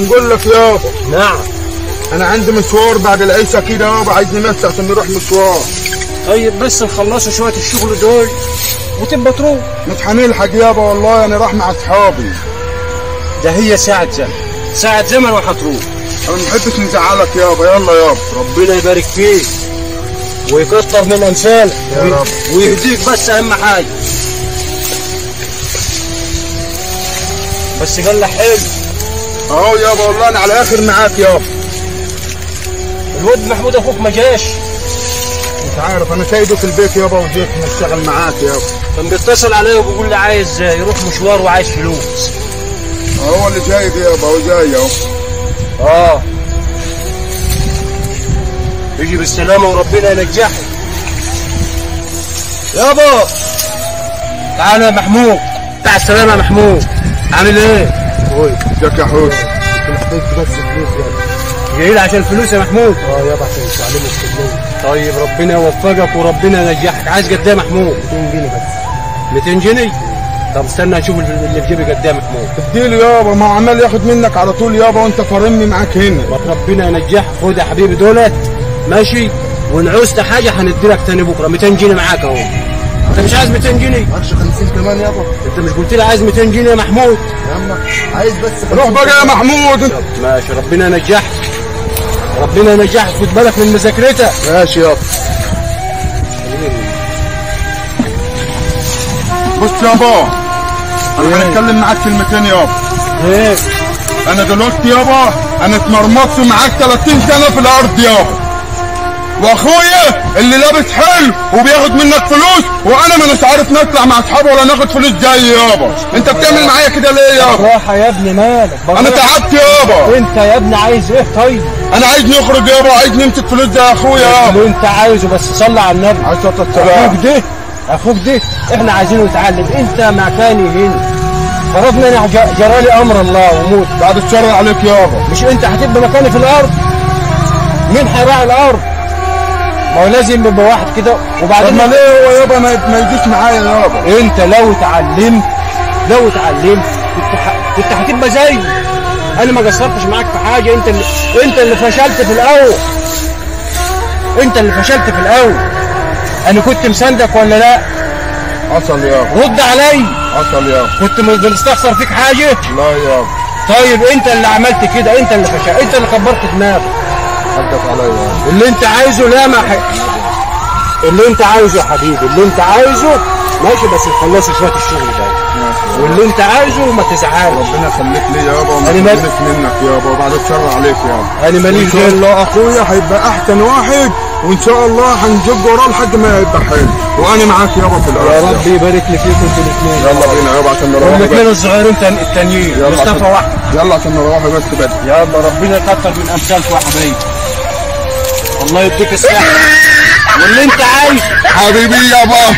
بنقول لك يابا نعم. أنا عندي مشوار بعد العشاء كده يابا عايز نمشي عشان نروح مشوار. طيب بس نخلصوا شوية الشغل دول وتبقى تروح. مش هنلحق يابا والله أنا راح مع أصحابي. ده هي ساعة زمن ساعة زمن وهتروح أنا ما بحبش نزعلك يابا. يلا يابا. ربنا يبارك فيك. ويكتر من امثالك يا رب. ويهديك بس أهم حاجة. بس قال لك حلو. أهو يابا والله أنا على الآخر معاك يابا الواد محمود أخوك ما جاش. انت عارف أنا سايبه في البيت يابا وجيت نشتغل معاك يابا كان بيتصل عليا وبيقول لي عايز يروح مشوار وعايز فلوس. هو اللي جاي يابا جاي اهو آه. يجي بالسلامة وربنا ينجحك يابا تعالى يا محمود. بتاع السلامة يا محمود. عامل إيه؟ ازيك يا حوت محتاج بس فلوس يابا جاي لي عشان الفلوس يا محمود. آه يابا عشان تعلمه الكلية طيب ربنا يوفقك وربنا ينجحك. عايز قد إيه يا محمود؟ 200 جنيه بس. 200 جنيه؟ طب استنى أشوف اللي في جيبي قد إيه يا محمود. اديله يابا ما هو عمال ياخد منك على طول يابا وأنت فارمني معاك هنا. ربنا ينجحك. خد يا حبيبي دولت. ماشي. وان عوزت حاجة هندي لك تاني بكرة. 200 جنيه معاك أهو. انت مش عايز 200 جنيه؟ معكش 50 كمان يابا. انت مش قلت لي عايز 200 جنيه يا محمود؟ يا عم عايز بس 50 روح بقى يا محمود. انت ماشي ربنا ينجحك. ربنا ينجحك خد بالك من مذاكرتك. ماشي يابا. بص يابا أنا هنتكلم معاك كلمتين يابا. إيه؟ أنا دلوقتي يابا أنا اتمرمطت معاك 30 سنة في الأرض يابا. واخويا اللي لابس حلو وبياخد منك فلوس وأنا ما مش عارف نطلع مع أصحابي ولا ناخد فلوس زي يابا أنت بتعمل معايا كده ليه يابا راحة يا ابني مالك أنا تعبت يابا أنت يا ابني عايز إيه طيب؟ أنا عايز نخرج يابا وعايز نمسك فلوس زي أخويا. يابا اللي أنت عايزه بس صلي على النبي. الصلاه أخوك ده أخوك ده إحنا عايزينه يتعلم. أنت مكاني هنا. فرضنا جرالي أمر الله وموت. بعد الشر عليك يابا مش أنت هتبقى مكاني في الأرض؟ مين هيراعي الأرض؟ ما هو لازم يبقى واحد كده طب وبعدين ما ليه هو يابا ما يجيش معايا يابا؟ انت لو اتعلمت لو اتعلمت كنت هتبقى زيي أنا ما قصرتش معاك في حاجة انت اللي انت اللي فشلت في الأول. انت اللي فشلت في الأول. أنا كنت مساندك ولا لا؟ حصل يابا رد علي. حصل يابا كنت مستخسر فيك حاجة؟ لا يابا طيب انت اللي عملت كده انت اللي فشلت انت اللي كبرت دماغك. حقك عليا اللي انت عايزه لا ما. اللي انت عايزه يا حبيبي اللي انت عايزه ماشي بس نخلصوا شوية الشغل ده. واللي انت عايزه ما تزعلش. ربنا يخليك لي يابا وما تقلش منك يابا وبعد الشر عليك يابا أنا ان ماليش شاء غير الله أخويا. هيبقى أحسن واحد وإن شاء الله هنجب وراه لحد ما يبقى حلو. وأنا معاك يابا في الأرض. يا رب يبارك لي فيكم أنتوا الاثنين. يلا بينا يابا عشان نروح والاثنين الصغيرين تان- التانيين. مصطفى واحد. يلا عشان نروح بس بدري يلا ربنا يكتر من امثالكم يا حبايبي الله يديك الصحة. واللي انت عايزه. حبيبي يابا